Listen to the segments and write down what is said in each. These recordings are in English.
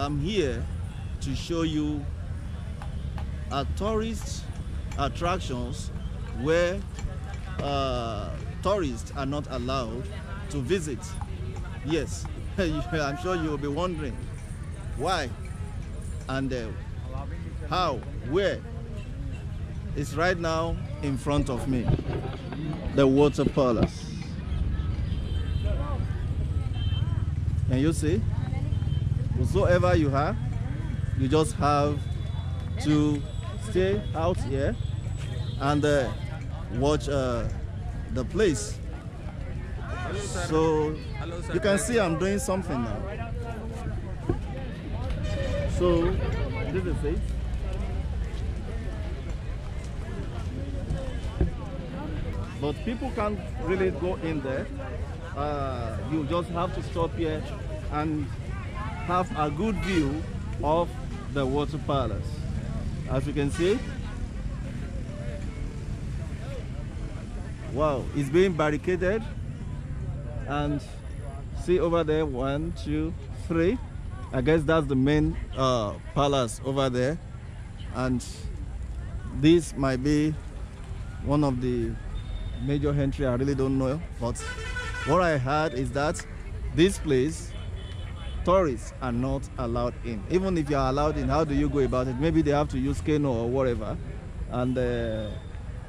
I'm here to show you a tourist attractions where uh, tourists are not allowed to visit. Yes, I'm sure you'll be wondering why and uh, how, where. It's right now in front of me, the water palace. Can you see? Whatsoever you have, you just have to stay out here and uh, watch uh, the place. So you can see I'm doing something now. So this is it. But people can't really go in there. Uh, you just have to stop here and have a good view of the water palace. As you can see, wow, it's being barricaded and see over there, one, two, three. I guess that's the main uh, palace over there. And this might be one of the major entry, I really don't know. But what I heard is that this place tourists are not allowed in. Even if you are allowed in, how do you go about it? Maybe they have to use canoe or whatever. And uh,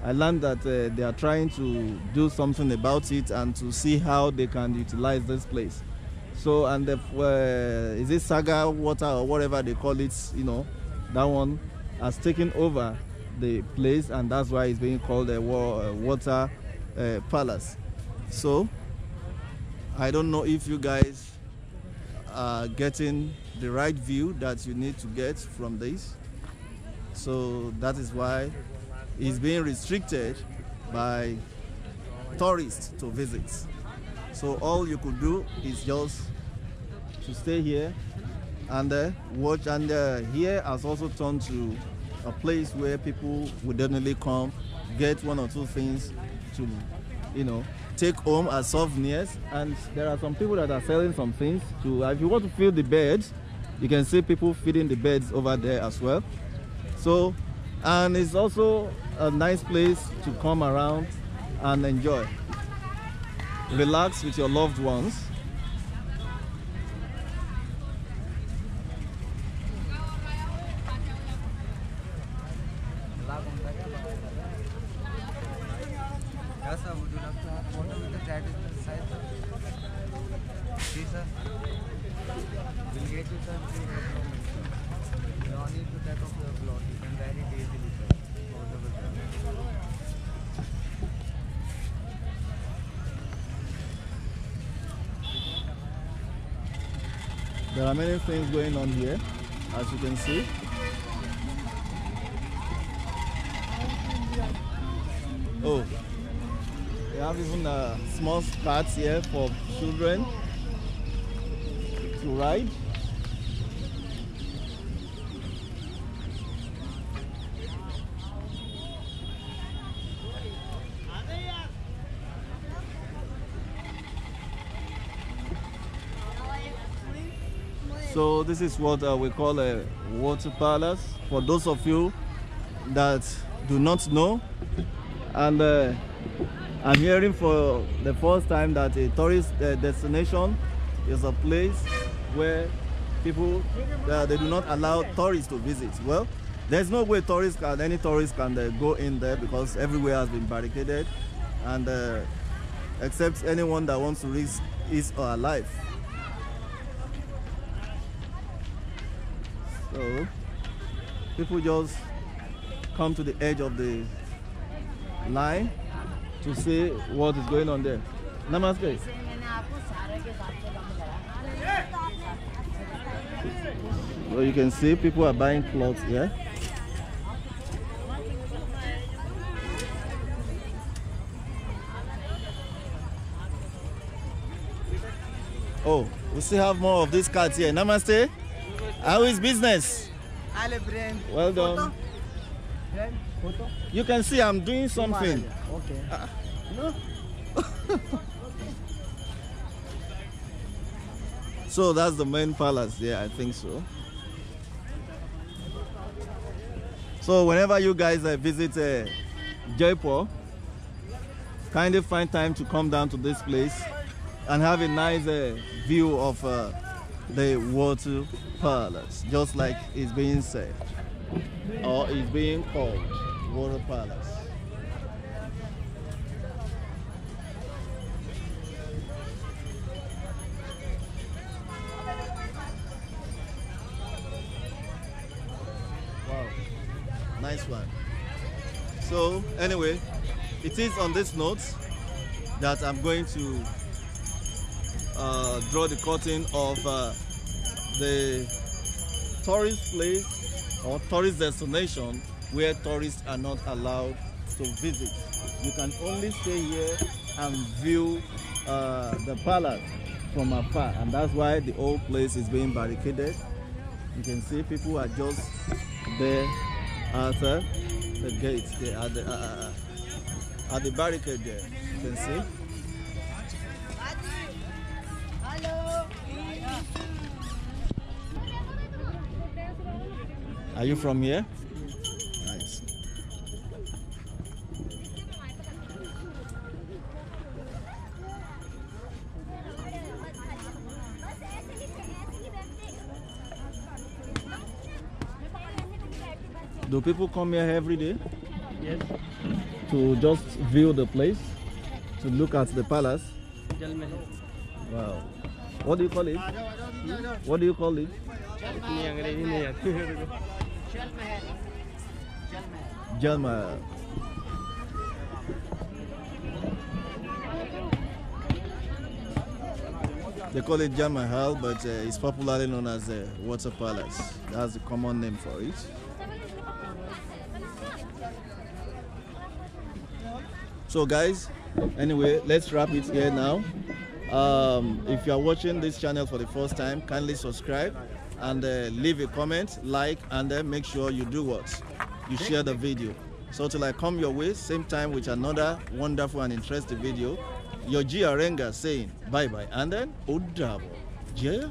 I learned that uh, they are trying to do something about it and to see how they can utilize this place. So, and the, uh, is it Saga Water or whatever they call it, you know, that one has taken over the place and that's why it's being called the Water uh, Palace. So, I don't know if you guys are getting the right view that you need to get from this. So that is why it's being restricted by tourists to visit. So all you could do is just to stay here and uh, watch. And uh, here has also turned to a place where people would definitely come, get one or two things to, you know, take home as souvenirs. And there are some people that are selling some things to. If you want to feed the birds, you can see people feeding the birds over there as well. So, and it's also a nice place to come around and enjoy. Relax with your loved ones. sir, would you like to have We'll get you. You need to take off your. You can easily. There are many things going on here, as you can see. Oh, we have even uh, small carts here for children to ride. So this is what uh, we call a water palace. For those of you that do not know, and uh, I'm hearing for the first time that a tourist uh, destination is a place where people uh, they do not allow tourists to visit. Well, there's no way tourists can any tourist can uh, go in there because everywhere has been barricaded, and uh, except anyone that wants to risk his or her life. So people just come to the edge of the line to see what is going on there. Namaste. So you can see people are buying clothes here. Yeah? Oh, we still have more of these cards here. Namaste. How is business? Well done. Photo? You can see I'm doing something. Okay. Uh, no. so that's the main palace yeah, I think so. So whenever you guys uh, visit uh, Jaipur, kindly find time to come down to this place and have a nice uh, view of uh, the water palace, just like it's being said or it's being called water palace. Wow, nice one. So anyway, it is on this note that I'm going to uh, draw the curtain of uh, the tourist place or tourist destination where tourists are not allowed to visit. You can only stay here and view uh, the palace from afar, and that's why the whole place is being barricaded. You can see people are just there at uh, the gate, there, at the, uh, uh, at the barricade there. You can see. Are you from here? Do people come here every day? Yes. To just view the place? To look at the palace? Wow. What do you call it? What do you call it? Jalma. They call it Jal Mahal, but uh, it's popularly known as the uh, Water Palace. That's the common name for it. So, guys, anyway, let's wrap it here now. Um, if you are watching this channel for the first time, kindly subscribe and uh, leave a comment, like, and then make sure you do what? You share the video. So till I come your way, same time with another wonderful and interesting video, your G Aarenga saying bye bye and then Odabo. Jaya.